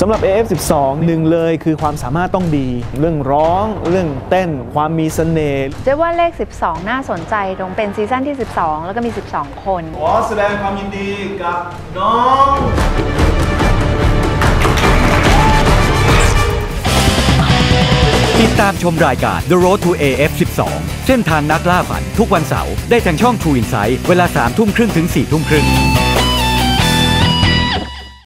สำหรับ AF12 หนึ่งเลยคือความสามารถต้องดี เรื่องร้อง เรื่องเต้น ความมีเสน่ห์เจ๊ว่าเลข 12 น่าสนใจตรงเป็นซีซั่นที่ 12 แล้วก็มี 12 คน ขอแสดงความยินดีกับน้องติดตามชมรายการ The Road to AF12 เส้นทางนักล่าฝันทุกวันเสาร์ได้ทางช่อง True Insight เวลา3ทุ่มครึ่งถึง4ทุ่มครึ่ง